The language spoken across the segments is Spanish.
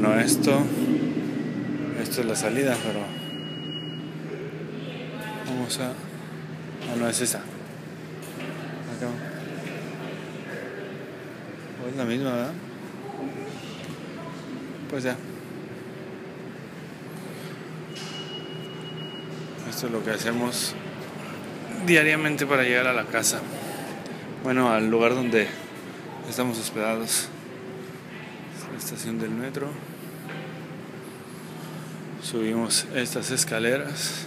Bueno, esto. Esto es la salida, pero. Vamos a. Ah, no es esa. Acá. O es la misma, ¿verdad? Pues ya. Esto es lo que hacemos diariamente para llegar a la casa. Bueno, al lugar donde estamos hospedados. Estación del metro. Subimos estas escaleras.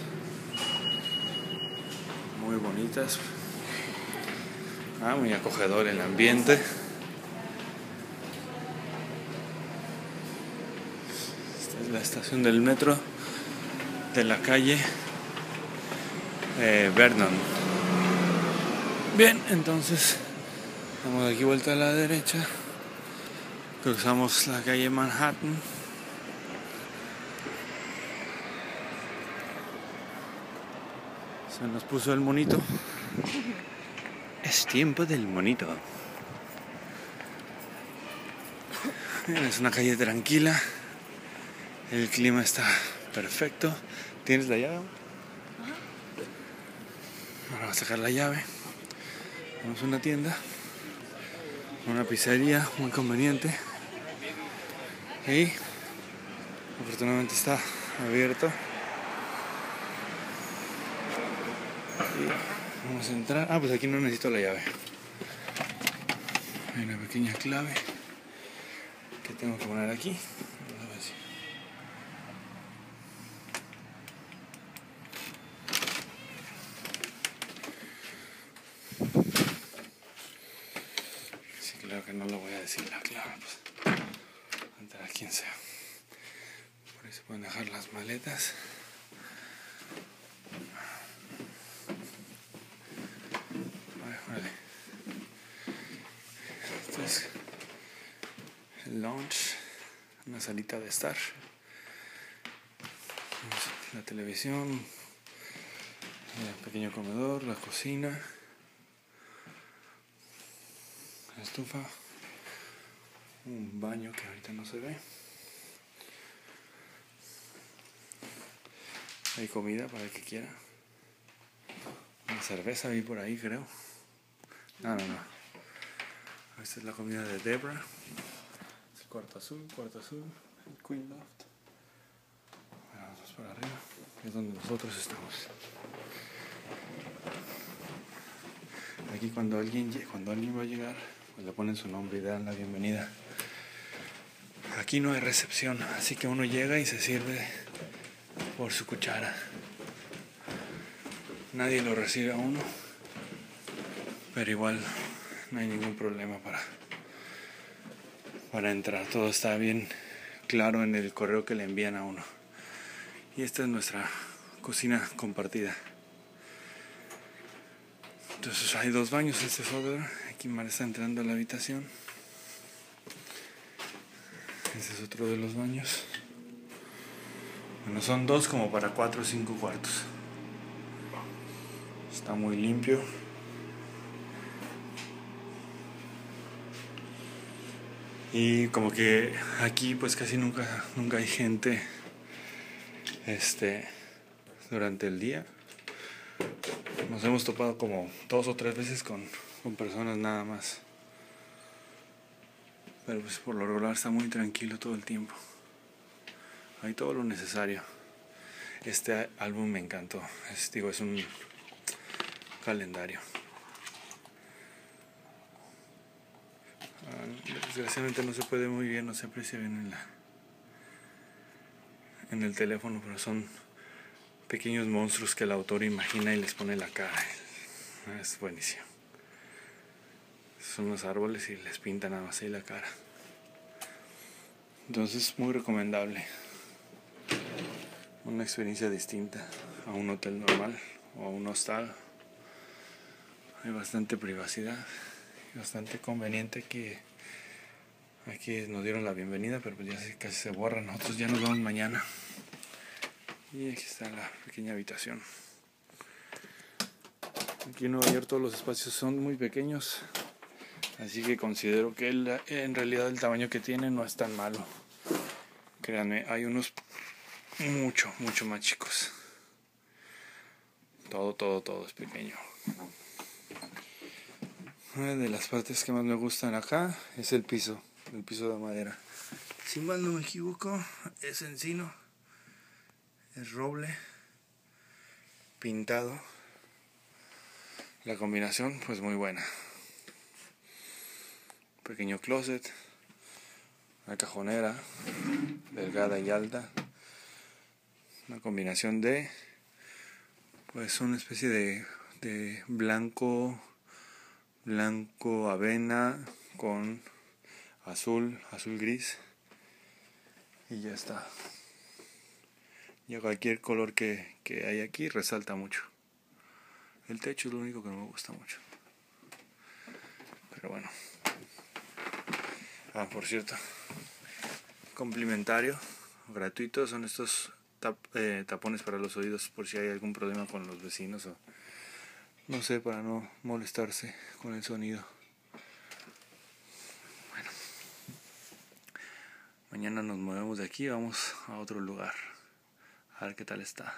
Muy bonitas. Ah, muy acogedor el ambiente. Esta es la estación del metro de la calle eh, Vernon. Bien, entonces damos aquí vuelta a la derecha. Cruzamos la calle Manhattan. Se nos puso el monito. Es tiempo del monito. Es una calle tranquila. El clima está perfecto. ¿Tienes la llave? Ahora a sacar la llave. Vamos a una tienda. Una pizzería muy conveniente. Y afortunadamente está abierto. Y vamos a entrar. Ah, pues aquí no necesito la llave. Hay una pequeña clave que tengo que poner aquí. Sí, claro que no lo voy a decir la clave, pues. A quien sea. Por ahí se pueden dejar las maletas. Ay, órale. Esto es el lounge, una salita de estar. La televisión, el pequeño comedor, la cocina, la estufa, un baño que ahorita no se ve. Hay comida para el que quiera. Una cerveza vi por ahí, creo. No, no, no. Esta es la comida de Debra. El cuarto azul, cuarto azul, el Queen Loft. Vamos para arriba. Es donde nosotros estamos. Aquí cuando alguien, cuando alguien va a llegar, pues le ponen su nombre y dan la bienvenida. Aquí no hay recepción, así que uno llega y se sirve por su cuchara. Nadie lo recibe a uno, pero igual no hay ningún problema para, para entrar. Todo está bien claro en el correo que le envían a uno. Y esta es nuestra cocina compartida. Entonces hay dos baños, este es otro. Aquí Mar está entrando a la habitación. Este es otro de los baños. Bueno, son dos como para cuatro o cinco cuartos. Está muy limpio. Y como que aquí pues casi nunca, nunca hay gente este durante el día. Nos hemos topado como dos o tres veces con, con personas nada más. Pero pues por lo regular está muy tranquilo todo el tiempo. Hay todo lo necesario. Este álbum me encantó. Es, digo, es un calendario. Ah, desgraciadamente no se puede muy bien, no se aprecia bien en la en el teléfono, pero son pequeños monstruos que el autor imagina y les pone la cara. Es buenísimo. Son los árboles y les pinta nada más ahí la cara. Entonces, muy recomendable. Una experiencia distinta a un hotel normal o a un hostal. Hay bastante privacidad bastante conveniente que aquí nos dieron la bienvenida, pero pues ya casi se borra. Nosotros ya nos vamos mañana. Y aquí está la pequeña habitación. Aquí en Nueva York todos los espacios son muy pequeños, así que considero que en realidad el tamaño que tiene no es tan malo. Créanme, hay unos mucho, mucho más chicos. Todo, todo, todo es pequeño. Una de las partes que más me gustan acá es el piso, el piso de madera. Si mal no me equivoco, es encino, es roble, pintado. La combinación, pues muy buena. Pequeño closet, una cajonera, delgada y alta. Una combinación de, pues una especie de, de blanco, blanco avena con azul, azul gris. Y ya está. Ya cualquier color que, que hay aquí resalta mucho. El techo es lo único que no me gusta mucho. Pero bueno. Ah, por cierto, complementario, gratuito, son estos eh, tapones para los oídos por si hay algún problema con los vecinos o no sé, para no molestarse con el sonido. Bueno, mañana nos movemos de aquí, vamos a otro lugar, a ver qué tal está.